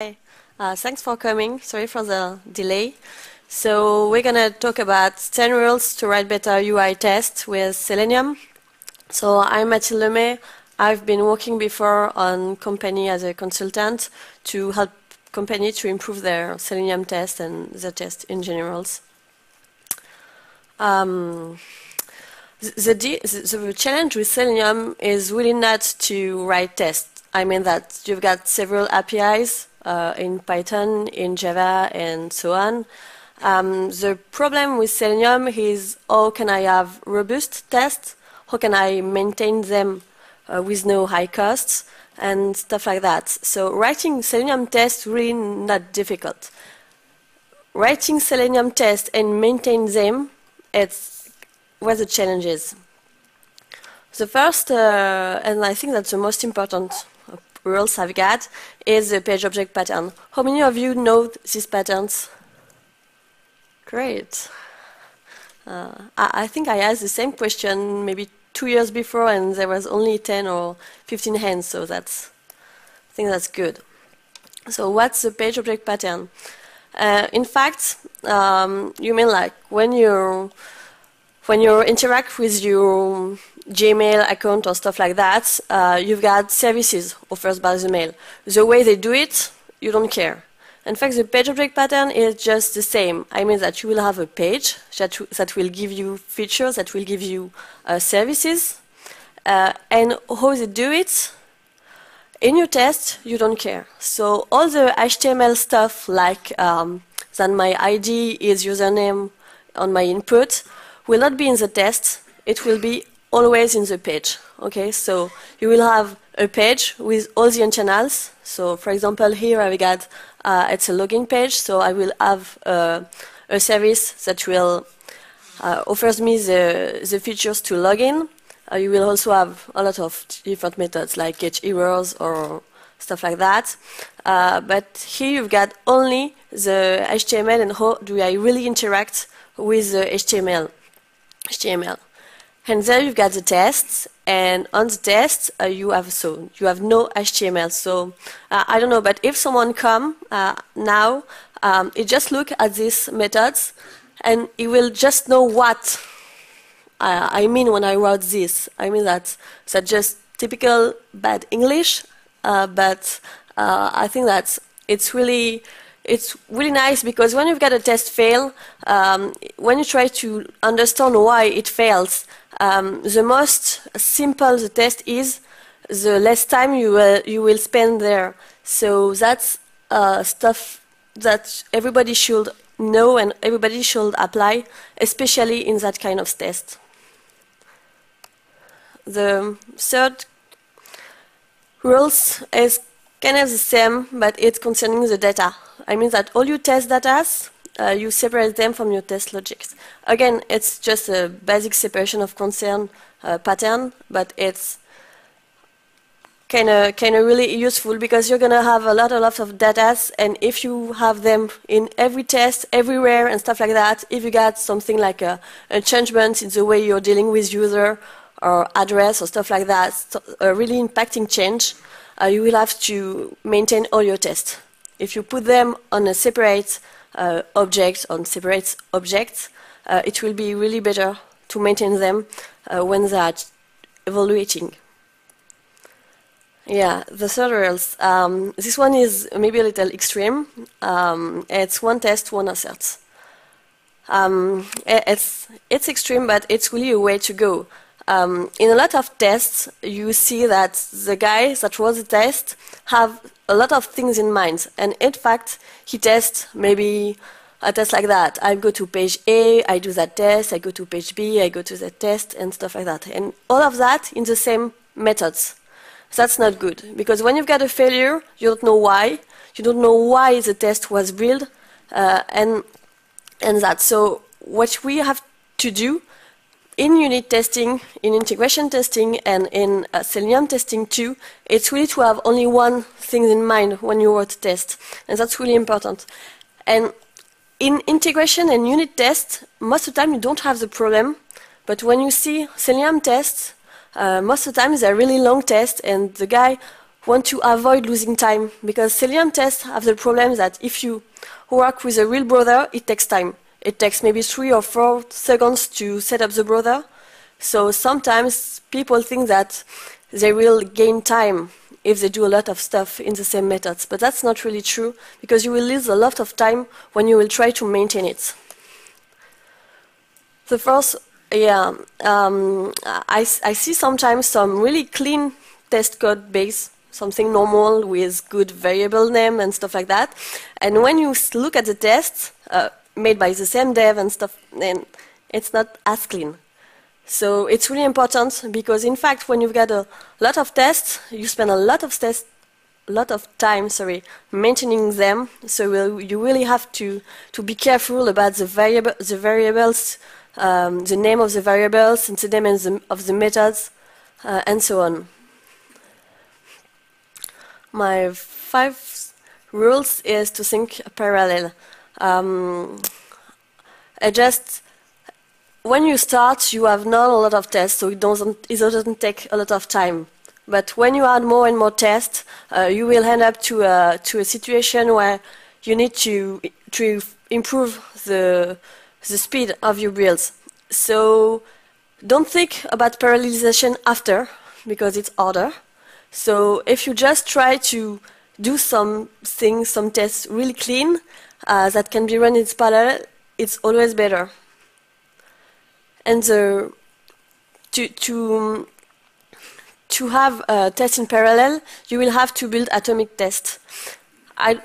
Uh, thanks for coming. Sorry for the delay. So we're going to talk about 10 rules to write better UI tests with Selenium. So I'm Mathilde Lemee. I've been working before on company as a consultant to help company to improve their Selenium test and the test in general. Um, the, the, the challenge with Selenium is really not to write tests. I mean that you've got several APIs uh, in Python, in Java, and so on. Um, the problem with Selenium is how can I have robust tests? How can I maintain them uh, with no high costs and stuff like that? So writing Selenium tests really not difficult. Writing Selenium tests and maintain them, it's where the challenge is. The first, uh, and I think that's the most important I've got is the page object pattern. How many of you know these patterns? Great. Uh, I, I, think I asked the same question maybe two years before and there was only 10 or 15 hands, so that's, I think that's good. So what's the page object pattern? Uh, in fact, um, you mean like when you when you interact with your Gmail account or stuff like that, uh, you've got services offered by the mail. The way they do it, you don't care. In fact, the page object pattern is just the same. I mean that you will have a page that, that will give you features, that will give you uh, services. Uh, and how they do it, in your test, you don't care. So all the HTML stuff like um, that my ID is username on my input will not be in the test. It will be always in the page. Okay, so you will have a page with all the channels. So, for example, here I've got uh, it's a login page. So I will have uh, a service that will uh, offers me the the features to log in. Uh, you will also have a lot of different methods like catch errors or stuff like that. Uh, but here you've got only the HTML and how do I really interact with the HTML. HTML. And there you've got the tests, and on the tests uh, you have so you have no HTML. So uh, I don't know, but if someone come uh, now, um, it just look at these methods, and he will just know what I mean when I wrote this. I mean that that just typical bad English, uh, but uh, I think that it's really it's really nice because when you've got a test fail, um, when you try to understand why it fails, um, the most simple the test is, the less time you will, you will spend there. So that's uh, stuff that everybody should know and everybody should apply, especially in that kind of test. The third rules is kind of the same, but it's concerning the data. I mean that all your test data, uh, you separate them from your test logics. Again, it's just a basic separation of concern uh, pattern, but it's kind of kind of really useful because you're gonna have a lot a lot of data, and if you have them in every test, everywhere, and stuff like that, if you got something like a, a changement in the way you're dealing with user or address or stuff like that, a really impacting change, uh, you will have to maintain all your tests. If you put them on a separate uh, object, on separate objects, uh, it will be really better to maintain them uh, when they are evaluating. Yeah, the third rules. Um, this one is maybe a little extreme. Um, it's one test, one assert. Um, it's, it's extreme, but it's really a way to go. Um, in a lot of tests, you see that the guy that wrote the test have a lot of things in mind. And in fact, he tests maybe a test like that. I go to page A, I do that test, I go to page B, I go to that test, and stuff like that. And all of that in the same methods. That's not good, because when you've got a failure, you don't know why. You don't know why the test was built, uh, and, and that. So what we have to do in unit testing, in integration testing, and in uh, Selenium testing too, it's really to have only one thing in mind when you write a test. And that's really important. And in integration and unit tests, most of the time you don't have the problem. But when you see Selenium tests, uh, most of the time they're really long tests, and the guy want to avoid losing time because Selenium tests have the problem that if you work with a real browser, it takes time. It takes maybe three or four seconds to set up the browser. So sometimes people think that they will gain time if they do a lot of stuff in the same methods. But that's not really true because you will lose a lot of time when you will try to maintain it. The first, yeah, um, I, I see sometimes some really clean test code base, something normal with good variable name and stuff like that. And when you look at the tests uh, made by the same dev and stuff, then it's not as clean. So it's really important because, in fact, when you've got a lot of tests, you spend a lot of tests, lot of time, sorry, maintaining them. So you really have to to be careful about the variable, the variables, um, the name of the variables, and the name of the, of the methods, uh, and so on. My five rules is to think parallel. Um, I just when you start, you have not a lot of tests, so it doesn't, it doesn't take a lot of time. But when you add more and more tests, uh, you will end up to a, to a situation where you need to, to improve the, the speed of your builds. So don't think about parallelization after, because it's harder. So if you just try to do some things, some tests really clean, uh, that can be run in parallel, it's always better and the, to, to, to have a test in parallel, you will have to build atomic tests. I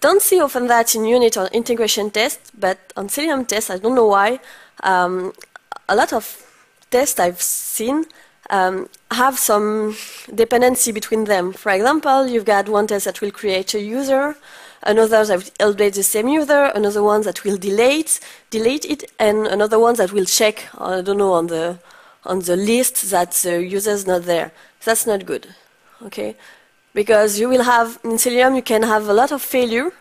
don't see often that in unit or integration tests, but on Selenium tests, I don't know why, um, a lot of tests I've seen um, have some dependency between them. For example, you've got one test that will create a user, another that will update the same user, another one that will delete, delete it, and another one that will check, I don't know, on the, on the list that the user is not there. That's not good, okay? Because you will have, in Selenium, you can have a lot of failure.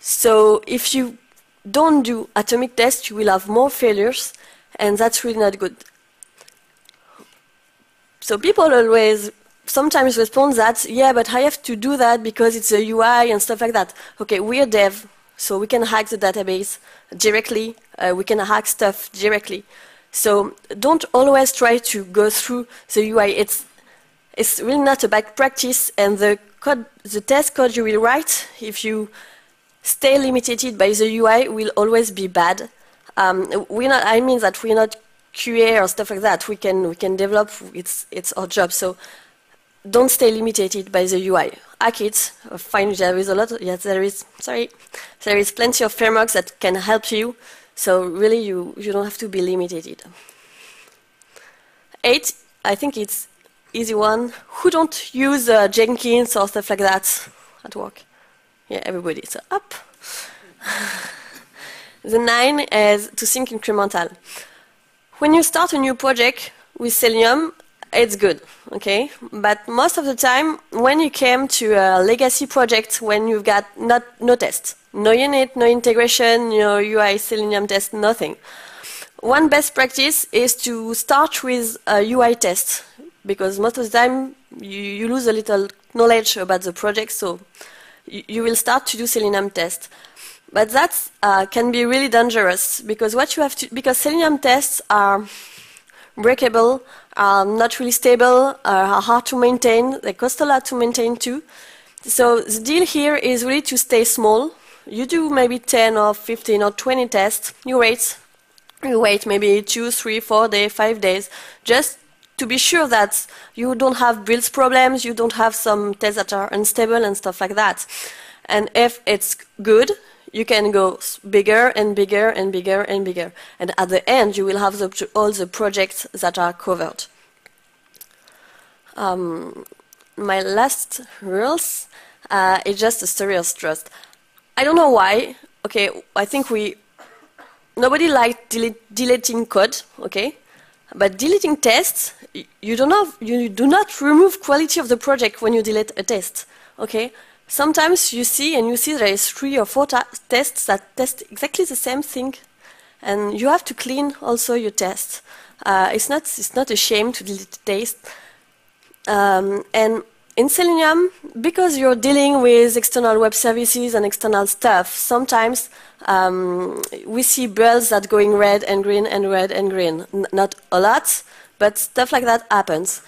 So if you don't do atomic tests, you will have more failures, and that's really not good. So people always sometimes respond that, yeah, but I have to do that because it's a UI and stuff like that. Okay, we're dev, so we can hack the database directly. Uh, we can hack stuff directly. So don't always try to go through the UI. It's, it's really not a bad practice, and the, code, the test code you will write, if you stay limited by the UI, will always be bad. Um, we're not, I mean that we're not QA or stuff like that. We can, we can develop, it's, it's our job. So don't stay limited by the UI. Hack it. Find there is a lot. Yes, there is. Sorry, there is plenty of frameworks that can help you. So really, you you don't have to be limited. Eight. I think it's easy one. Who don't use uh, Jenkins or stuff like that at work? Yeah, everybody. So up. the nine is to think incremental. When you start a new project with Selenium, it's good, okay? But most of the time, when you came to a legacy project, when you've got not, no test, no unit, no integration, no UI Selenium test, nothing. One best practice is to start with a UI test, because most of the time you, you lose a little knowledge about the project, so you, you will start to do Selenium test. But that uh, can be really dangerous, because what you have to, because Selenium tests are breakable, um, not really stable, uh, are hard to maintain. They cost a lot to maintain too. So the deal here is really to stay small. You do maybe 10 or 15 or 20 tests. You wait. You wait maybe two, three, four days, five days, just to be sure that you don't have build problems, you don't have some tests that are unstable and stuff like that. And if it's good, you can go bigger and bigger and bigger and bigger. And at the end, you will have the, all the projects that are covered. Um, my last rules uh, is just a serious trust. I don't know why. Okay, I think we nobody liked delete, deleting code. Okay, but deleting tests, you don't know. You do not remove quality of the project when you delete a test. Okay, Sometimes you see and you see there is three or four tests that test exactly the same thing, and you have to clean also your tests. Uh, it's not it's not a shame to delete the test. Um, and in Selenium, because you're dealing with external web services and external stuff, sometimes um, we see builds that going red and green and red and green. N not a lot, but stuff like that happens.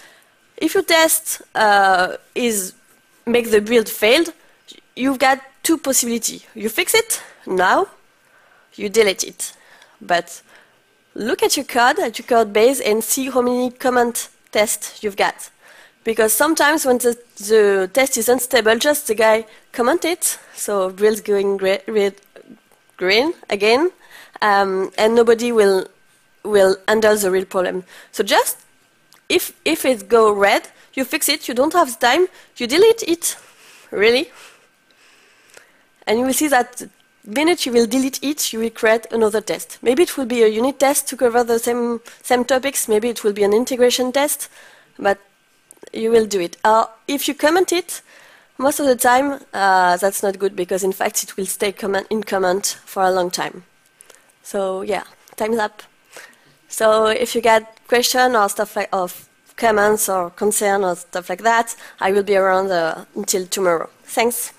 If your test uh, is make the build failed, you've got two possibilities. You fix it now, you delete it. But look at your code, at your code base, and see how many comment tests you've got. Because sometimes when the, the test is unstable, just the guy comment it, so build's going red, green again, um, and nobody will will handle the real problem. So just if if it go red, you fix it. You don't have the time. You delete it, really, and you will see that minute you will delete it, you will create another test. Maybe it will be a unit test to cover the same, same topics. Maybe it will be an integration test, but you will do it. Uh, if you comment it, most of the time, uh, that's not good because in fact it will stay comment in comment for a long time. So yeah, time's up. So if you get question or stuff like of comments or concern or stuff like that, I will be around uh, until tomorrow. Thanks.